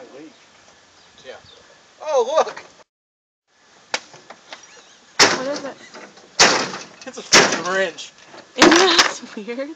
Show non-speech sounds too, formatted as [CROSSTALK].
my leak. Yeah. Oh, look! What is it? It's a freaking wrench. Isn't that [LAUGHS] weird?